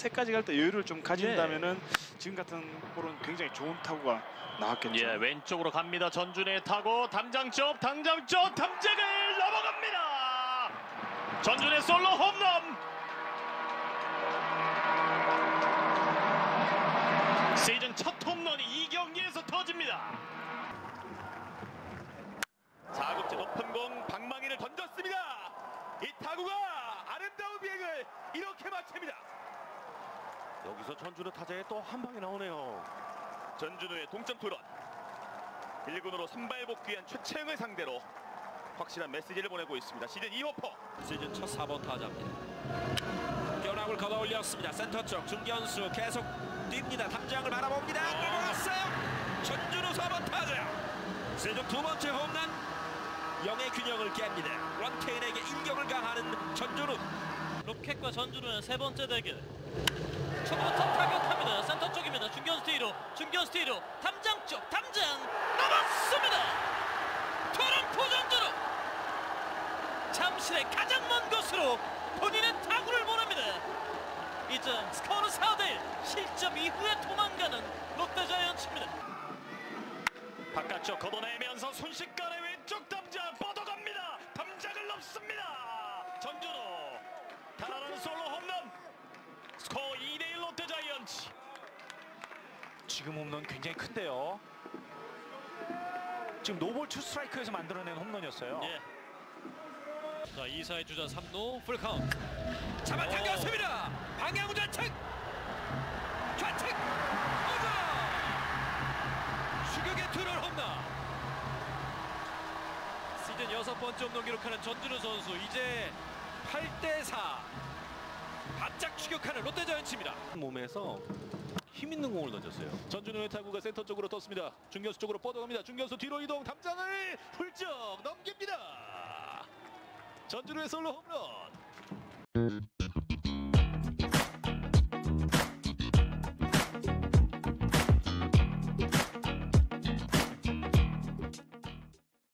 세까지 갈 때 여유를 좀 가진다면은 지금 같은 볼은 굉장히 좋은 타구가 나왔겠죠. 예, 왼쪽으로 갑니다. 전준의 타고 담장 쪽, 당장 쪽, 담장을 넘어갑니다. 전준의 솔로 홈런. 시즌 첫 홈런이 이 경기에서 터집니다. 4구째 높은 공 방망이를 던졌습니다. 이 타구가 아름다운 비행을 이렇게 마칩니다. 여기서 전준우 타자의 또한 방이 나오네요. 전준우의 동점 투런. 1군으로 선발 복귀한 최채영을 상대로 확실한 메시지를 보내고 있습니다. 시즌 2호퍼. 시즌 첫 4번 타자입니다. 변화를 걷어 올렸습니다. 센터 쪽 중견수 계속 뜁니다. 담장을 바라봅니다. 넘어갔어요. 전준우 4번 타자. 시즌 두 번째 홈런. 영의 균형을 깹니다. 런케인에게 인격을 강하는 전준우. 로켓과 전주는 세 번째 대결. 초부터 타격합니다. 센터 쪽입니다. 중견수 뒤로, 중견수 뒤로, 담장 쪽, 담장 넘었습니다. 토론토 전주로 잠실의 가장 먼 곳으로 본인의 타구를 보냅니다. 이전 스코어는 4대1 실점 이후에 도망가는 롯데자이언츠입니다. 바깥쪽 걷어내면서 순식간에 왼쪽 담장 뻗어갑니다. 담장을 넘습니다. 전준우 달아나는 솔로 홈런. 스코어 2대1 롯데 자이언츠. 지금 홈런 굉장히 큰데요. 지금 no ball two strike에서 만들어낸 홈런이었어요. 예. 자, 2사의 주자 3루 풀 카운트. 잡아당겼습니다. 방향 좌측. 좌측. 오자. 추격의 투런 홈런. 시즌 여섯 번째 홈런 기록하는 전준우 선수 이제 8대 4. 바짝 추격하는 롯데자이언츠입니다. 몸에서 힘 있는 공을 던졌어요. 전준우의 타구가 센터 쪽으로 떴습니다. 중견수 쪽으로 뻗어갑니다. 중견수 뒤로 이동 담장을 훌쩍 넘깁니다. 전준우의 솔로 홈런.